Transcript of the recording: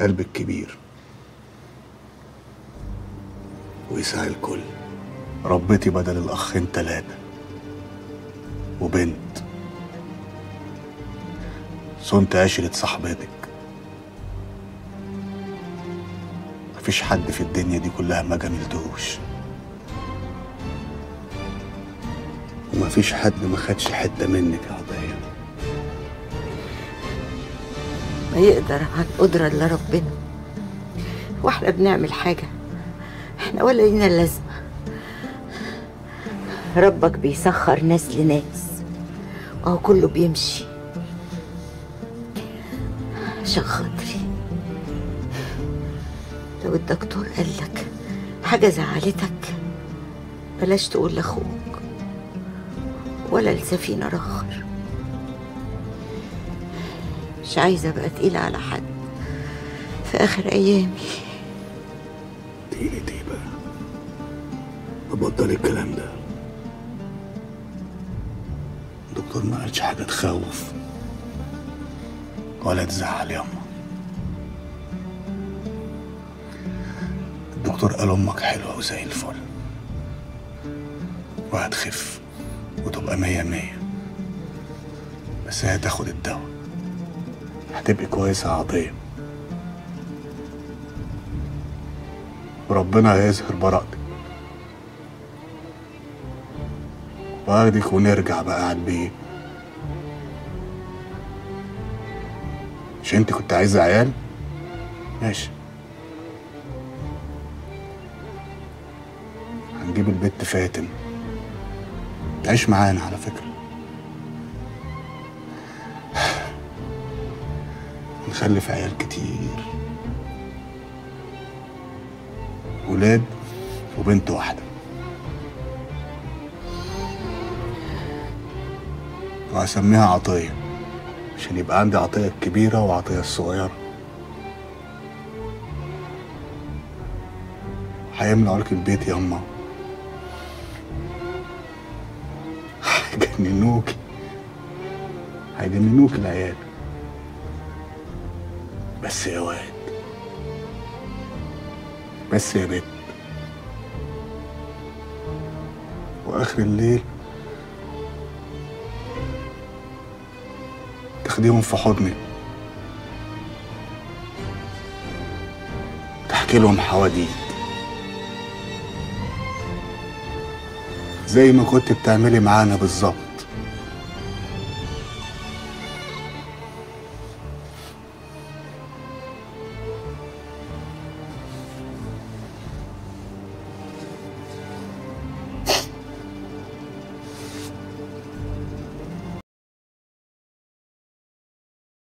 قلبك كبير ويسع الكل. ربيتي بدل الأخين تلاتة. وبنت. صنت عشرة صاحبتك مفيش حد في الدنيا دي كلها ما جملتهوش ومفيش حد ما خدش حتة منك يا يقدر على القدرة إلا ربنا. وإحنا بنعمل حاجة إحنا ولا لينا لازمة. ربك بيسخر ناس لناس وهو كله بيمشي عشان خاطري. لو الدكتور قال لك حاجة زعلتك بلاش تقول لأخوك ولا لسفينة رخر. مش عايزة أبقى تقيلة على حد. في آخر أيامي. تيجي دي بقى؟ أبطل الكلام ده. الدكتور ما قالش حاجة تخوف. ولا تزعل ياما الدكتور قال أمك حلوة وزي الفل. وهتخف وتبقى مية مية. بس هي هتاخد الدواء. هتبقي كويسة يا عطية. وربنا هيظهر براءتك واخدك ونرجع بقى على البيت. مش انت كنت عايزة عيال؟ ماشي. هنجيب البت فاتن. تعيش معانا على فكرة. نخلف عيال كتير. ولاد وبنت واحدة. وهسميها عطية عشان يبقى عندي عطية الكبيرة وعطية الصغيرة هيملوا لك البيت ياما هيجننوكي. هيجننوك العيال. بس يا واد. بس يا بنت وآخر الليل تاخديهم في حضنك تحكي لهم حواديت. زي ما كنت بتعملي معانا بالظبط.